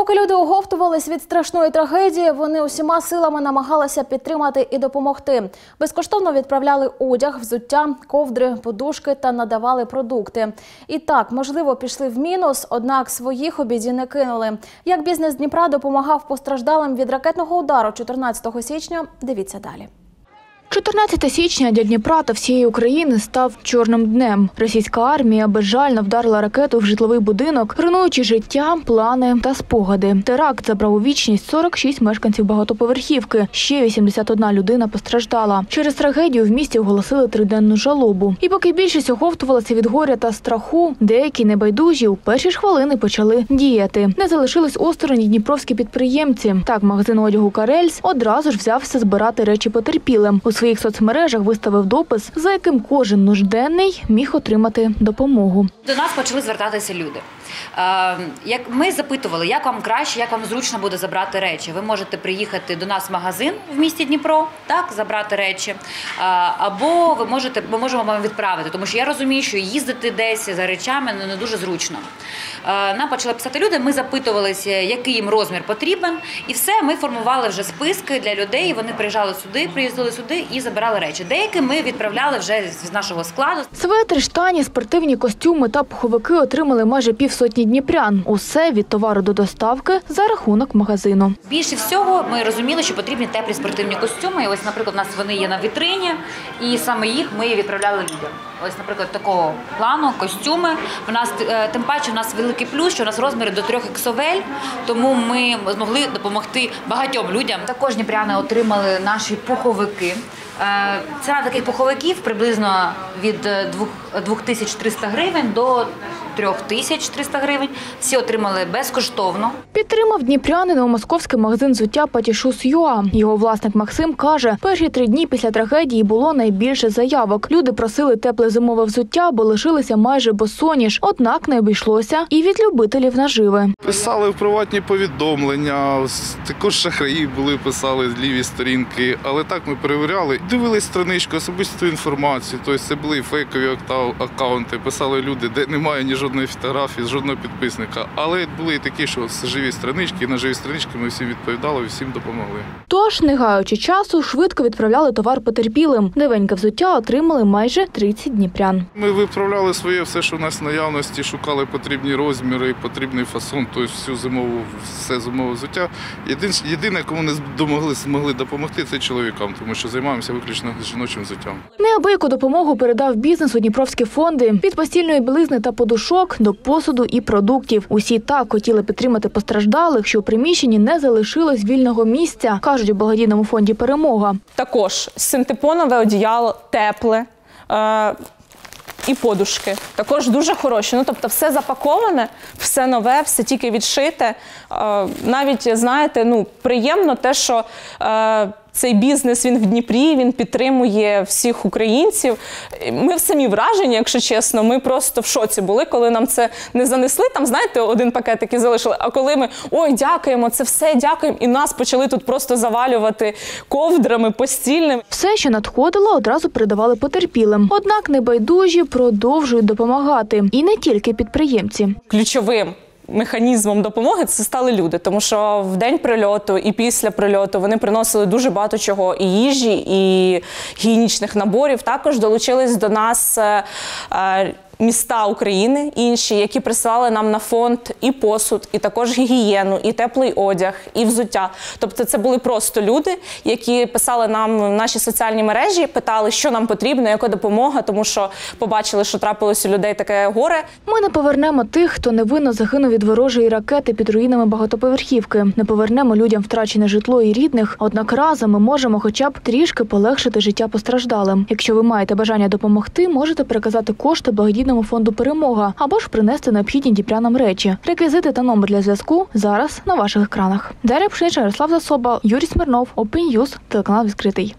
Поки люди оговтувались від страшної трагедії, вони усіма силами намагалися підтримати і допомогти. Безкоштовно відправляли одяг, взуття, ковдри, подушки та надавали продукти. І так, можливо, пішли в мінус, однак своїх у біді не кинули. Як бізнес Дніпра допомагав постраждалим від ракетного удару 14 січня, дивіться далі. 14 січня для Дніпра та всієї України став чорним днем. Російська армія безжально вдарила ракету в житловий будинок, руйнуючи життя, плани та спогади. Теракт забрав у вічність 46 мешканців багатоповерхівки. Ще 81 людина постраждала. Через трагедію в місті оголосили триденну жалобу. І поки більшість оговтувалася від горя та страху, деякі небайдужі у перші ж хвилини почали діяти. Не залишились осторонь дніпровські підприємці. Так, магазин одягу Карельс одразу ж взявся збирати речі потерпілим. У своїх соцмережах виставив допис, за яким кожен нужденний міг отримати допомогу. До нас почали звертатися люди. Е, Як ми запитували, як вам краще, як вам зручно буде забрати речі. Ви можете приїхати до нас в магазин в місті Дніпро, так забрати речі. Е, Або ви можете, ми можемо вам відправити, тому що я розумію, що їздити десь за речами не дуже зручно. Е, Нам почали писати люди. Ми запитувалися, який їм розмір потрібен, і все. Ми формували вже списки для людей. Вони приїжджали сюди, приїздили сюди і забирали речі. Деякі ми відправляли вже з нашого складу. Светри, штані, спортивні костюми та пуховики отримали майже півсотні дніпрян. Усе від товару до доставки за рахунок магазину. Більше всього ми розуміли, що потрібні теплі спортивні костюми. Ось, наприклад, у нас вони є на вітрині, і саме їх ми відправляли людям. Ось, наприклад, такого плану костюми. У нас е, тим паче у нас великий плюс, що у нас розміри до 3 XL, тому ми змогли допомогти багатьом людям. Також дніпряни отримали наші пуховики. Е, Ціна таких пуховиків приблизно від е, двох- 2300 гривень до 3300 гривень. Всі отримали безкоштовно. Підтримав дніпрянин у московський магазин взуття Патішус Юа. Його власник Максим каже, перші три дні після трагедії було найбільше заявок. Люди просили тепле зимове взуття, бо лишилися майже босоніж. Однак не обійшлося і від любителів наживи. Писали в приватні повідомлення, також шахраї були, писали з ліві сторінки, але так ми перевіряли. Дивились страничку, особисту інформацію. Тобто це були фейкові аккаунти, писали люди, де немає ні жодної фотографії, жодного підписника. Але були і такі, що живі странички, і на живі странички ми всім відповідали, всім допомогли. Тож, не гаючи часу, швидко відправляли товар потерпілим. Новеньке взуття отримали майже 30 дніпрян. Ми виправляли своє все, що в нас в наявності, шукали потрібні розміри, потрібний фасон, тобто всю зимову, все зимове взуття. Єдине, кому не домогли, змогли допомогти, це чоловікам, тому що займаємося виключно жіночим взуттям. Неабияку допомогу передав бізнесу Дніпровські фонди від постільної білизни та подушок до посуду і продуктів. Усі так хотіли підтримати постраждалих, що у приміщенні не залишилось вільного місця, кажуть у благодійному фонді Перемога. Також синтепонове одіяло тепле. Е- і подушки також дуже хороші. Ну тобто, все запаковане, все нове, все тільки відшите. Е, навіть знаєте, ну приємно те, що е, цей бізнес він в Дніпрі, він підтримує всіх українців. Ми в самі вражені, якщо чесно. Ми просто в шоці були, коли нам це не занесли. Там, знаєте, один пакетик і залишили. А коли ми ой, дякуємо, це все дякуємо, і нас почали тут просто завалювати ковдрами постільними. Все, що надходило, одразу передавали потерпілим. Однак небайдужі продовжують допомагати. І не тільки підприємці. ключовим механізмом допомоги це стали люди, тому що в день прильоту і після прильоту вони приносили дуже багато чого і їжі, і гігієнічних наборів. Також долучились до нас. е, е, Міста України інші, які присилали нам на фонд і посуд, і також гігієну, і теплий одяг, і взуття. Тобто, це були просто люди, які писали нам в наші соціальні мережі, питали, що нам потрібно, яка допомога, тому що побачили, що трапилось у людей таке горе. Ми не повернемо тих, хто невинно загинув від ворожої ракети під руїнами багатоповерхівки. Не повернемо людям втрачене житло і рідних. Однак разом ми можемо хоча б трішки полегшити життя постраждалим. Якщо ви маєте бажання допомогти, можете переказати кошти благодійному фонду Перемога або ж принести необхідні діпрянам речі. Реквізити та номер для зв'язку зараз на ваших екранах. Дар'я Пшнича, Ярослав Засоба, Юрій Смирнов, News, телеканал відкритий.